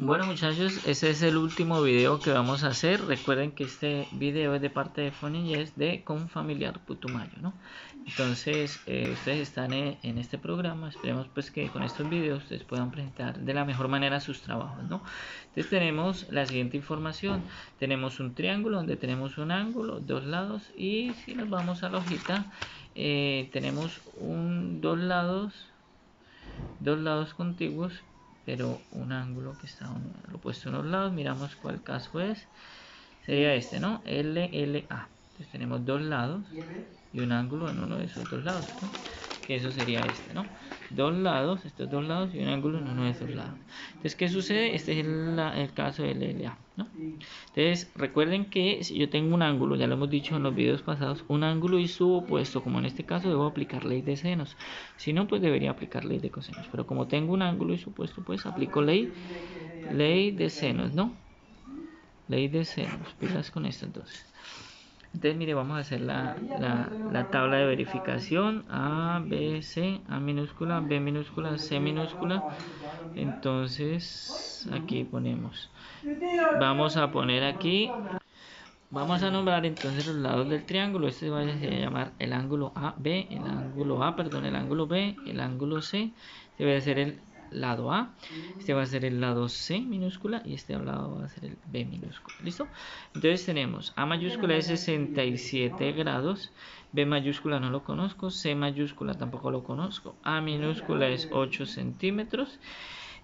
Bueno muchachos, ese es el último video que vamos a hacer. Recuerden que este video es de parte de Funny y es de Confamiliar Putumayo, ¿no? Entonces, eh, ustedes están en, este programa. Esperemos pues que con estos videos ustedes puedan presentar de la mejor manera sus trabajos, ¿no? Entonces tenemos la siguiente información. Tenemos un triángulo donde tenemos un ángulo, dos lados y si nos vamos a la hojita, eh, tenemos un, dos lados, dos lados contiguos pero un ángulo que está lo opuesto a unos lados, miramos cuál caso es, sería este, ¿no? LLA. Entonces tenemos dos lados y un ángulo en uno de esos dos lados, que eso sería este, ¿no? Dos lados, estos dos lados y un ángulo en uno de esos lados. Entonces, ¿qué sucede? Este es el, caso del LLA, ¿no? Entonces, recuerden que si yo tengo un ángulo, ya lo hemos dicho en los videos pasados, un ángulo y su opuesto, como en este caso, debo aplicar ley de senos. Si no, pues debería aplicar ley de cosenos. Pero como tengo un ángulo y su opuesto, pues aplico ley, ley de senos, ¿no? Ley de senos, pilas con esto entonces. Entonces, mire, vamos a hacer la, la, tabla de verificación. A, B, C, A minúscula, B minúscula, C minúscula. Entonces, aquí ponemos. Vamos a poner aquí. Vamos a nombrar entonces los lados del triángulo. Este va a llamar el ángulo AB, el ángulo A, perdón, el ángulo B, el ángulo C. Debe ser el lado A, este va a ser el lado C minúscula y este lado va a ser el B minúscula. ¿Listo? Entonces tenemos A mayúscula es 67 grados, B mayúscula no lo conozco, C mayúscula tampoco lo conozco, A minúscula es 8 centímetros,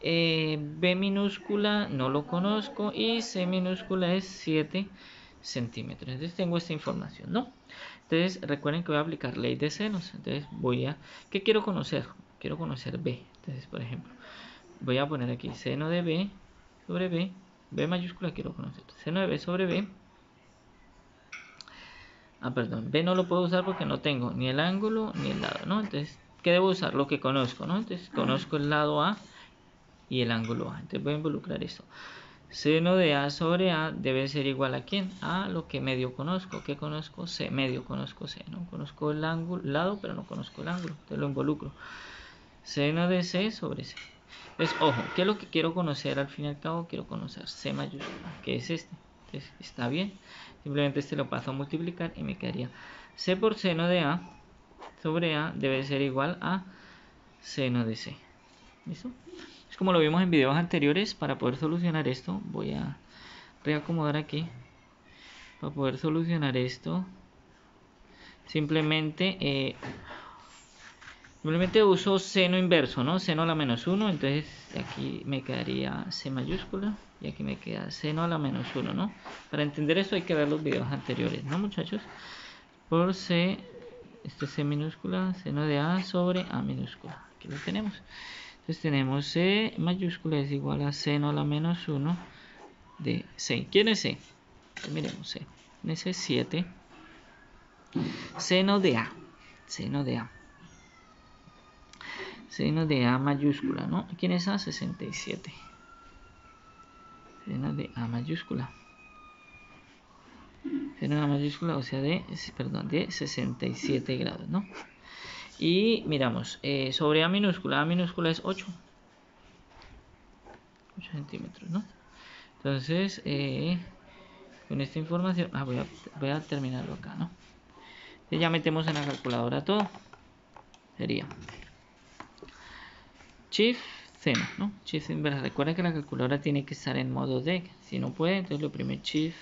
eh, B minúscula no lo conozco y C minúscula es 7 centímetros. Entonces tengo esta información, ¿no? Entonces recuerden que voy a aplicar ley de senos. Entonces voy a... ¿Qué quiero conocer? Quiero conocer B. Entonces, por ejemplo, voy a poner aquí seno de B sobre B, B mayúscula quiero conocer, seno de B sobre B, ah perdón, B no lo puedo usar porque no tengo ni el ángulo ni el lado, ¿no? Entonces, ¿qué debo usar? Lo que conozco, ¿no? Entonces, conozco el lado A y el ángulo A, entonces voy a involucrar esto. Seno de A sobre A debe ser igual a quién? A lo que medio conozco. ¿Qué conozco? C. Medio conozco C. No conozco el ángulo, lado, pero no conozco el ángulo. Entonces lo involucro. Seno de C sobre C. Entonces, ojo, ¿qué es lo que quiero conocer? Al fin y al cabo, quiero conocer C mayúscula, que es este. Entonces, está bien. Simplemente este lo paso a multiplicar y me quedaría C por seno de A sobre A debe ser igual a seno de C. ¿Listo? Es como lo vimos en videos anteriores. Para poder solucionar esto, voy a reacomodar aquí. Para poder solucionar esto, simplemente eh, Simplemente uso seno inverso, ¿no? Seno a la menos 1, entonces aquí me quedaría C mayúscula y aquí me queda seno a la menos 1, ¿no? Para entender esto hay que ver los videos anteriores, ¿no, muchachos? Por C, este C minúscula, seno de A sobre A minúscula. Aquí lo tenemos. Entonces tenemos C mayúscula es igual a seno a la menos 1 de C. ¿Quién es C? Pues miremos C. Ese 7. Seno de A. Seno de A seno de A mayúscula, ¿no? ¿Quién es A? 67. Seno de A mayúscula. Seno de A mayúscula, o sea, de, perdón, de 67 grados, ¿no? Y miramos, eh, sobre A minúscula, A minúscula es 8. 8 centímetros, ¿no? Entonces, eh, con esta información, ah, voy, a, voy a terminarlo acá, ¿no? ya metemos en la calculadora todo. Sería Shift seno, ¿no? Shift inversa. Recuerda que la calculadora tiene que estar en modo deck. Si no puede, entonces lo oprime Shift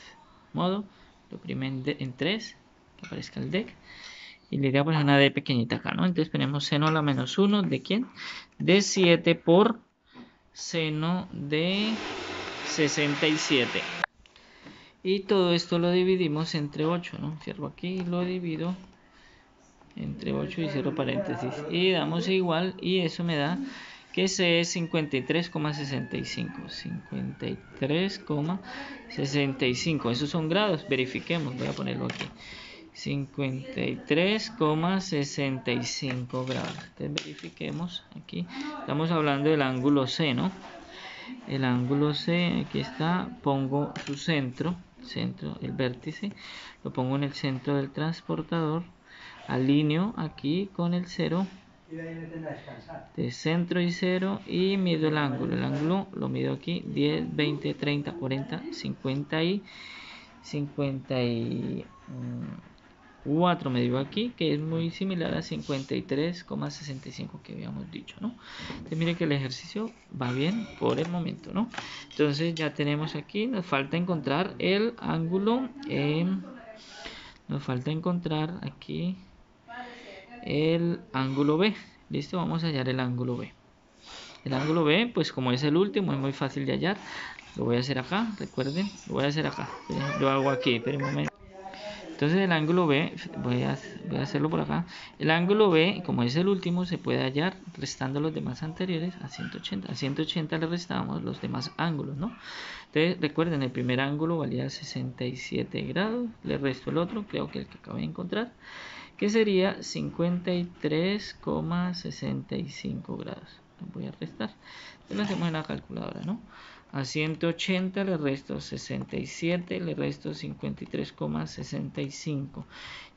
modo, lo oprime en, 3, que aparezca el deck. Y le idea poner una D pequeñita acá, ¿no? Entonces tenemos seno a la menos 1, ¿de quién? De 7 por seno de 67. Y todo esto lo dividimos entre 8, ¿no? Cierro aquí y lo divido entre 8 y 0 paréntesis. Y damos igual y eso me da que C es 53,65. 53,65. Esos son grados. Verifiquemos. Voy a ponerlo aquí. 53,65 grados. Verifiquemos aquí. Estamos hablando del ángulo C, ¿no? El ángulo C, aquí está. Pongo su centro, centro, el vértice. Lo pongo en el centro del transportador. Alineo aquí con el 0 de centro y cero y mido el ángulo. El ángulo lo mido aquí 10, 20, 30, 40, 50 y 54 me dio aquí, que es muy similar a 53,65 que habíamos dicho, ¿no? Entonces mire que el ejercicio va bien por el momento, ¿no? Entonces ya tenemos aquí, nos falta encontrar el ángulo, nos falta encontrar aquí el ángulo B. Listo, vamos a hallar el ángulo B. El ángulo B, pues como es el último, es muy fácil de hallar. Lo voy a hacer acá, recuerden, lo voy a hacer acá. Lo hago aquí, pero un momento. Entonces el ángulo B, voy a, voy a, hacerlo por acá. El ángulo B, como es el último, se puede hallar restando los demás anteriores a 180. A 180 le restamos los demás ángulos, ¿no? Entonces recuerden, el primer ángulo valía 67 grados. Le resto el otro, creo que el que acabo de encontrar que sería 53,65 grados. voy a restar. Lo hacemos en la calculadora, ¿no? A 180 le resto 67, le resto 53,65.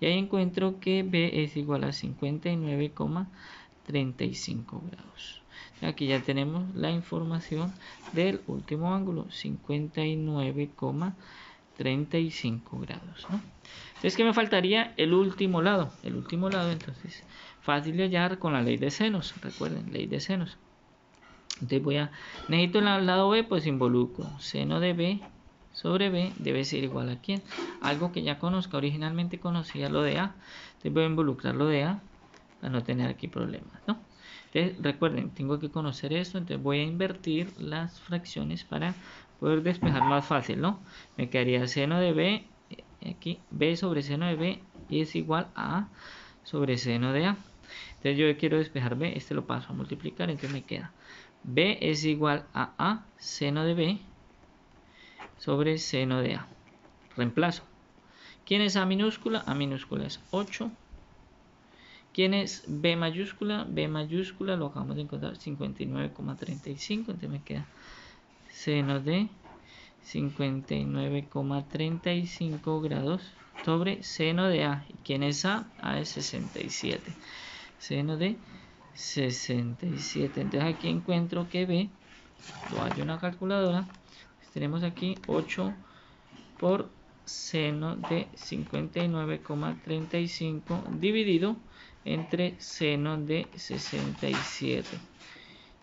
Y ahí encuentro que B es igual a 59,35 grados. Aquí ya tenemos la información del último ángulo, 59,35 35 grados. ¿no? Entonces, ¿qué me faltaría? El último lado. El último lado, entonces, fácil de hallar con la ley de senos. Recuerden, ley de senos. Entonces voy a, necesito el lado B, pues involucro seno de B sobre B debe ser igual a quién. Algo que ya conozca, originalmente conocía lo de A. Entonces voy a involucrar lo de A para no tener aquí problemas, ¿no? Entonces recuerden, tengo que conocer esto, entonces voy a invertir las fracciones para poder despejar más fácil, ¿no? Me quedaría seno de B, aquí B sobre seno de B y es igual a A sobre seno de A. Entonces yo quiero despejar B, este lo paso a multiplicar, entonces me queda B es igual a A seno de B sobre seno de A. Reemplazo. ¿Quién es A minúscula? A minúscula es 8. ¿Quién es B mayúscula? B mayúscula lo acabamos de encontrar 59,35. Entonces me queda seno de 59,35 grados sobre seno de A. ¿Y quién es A? A es 67. Seno de 67. Entonces aquí encuentro que B, hay una calculadora, tenemos aquí 8 por seno de 59,35 dividido entre seno de 67.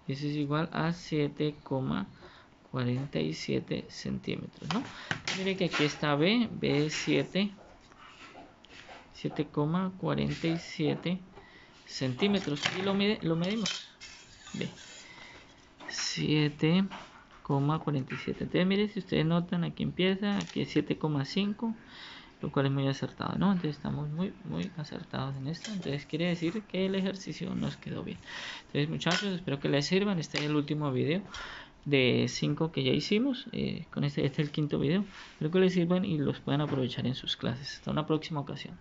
Eso es igual a 7,35. 47 centímetros, ¿no? Mire que aquí está B, B es 7, 7,47 centímetros y lo, mide, lo medimos. B, 7,47. Entonces, mire, si ustedes notan, aquí empieza, aquí es 7,5 lo cual es muy acertado, ¿no? Entonces estamos muy, muy acertados en esto. Entonces quiere decir que el ejercicio nos quedó bien. Entonces muchachos, espero que les sirvan. Este es el último video de 5 que ya hicimos. Eh, con este, este es el quinto video. Espero que les sirvan y los puedan aprovechar en sus clases. Hasta una próxima ocasión.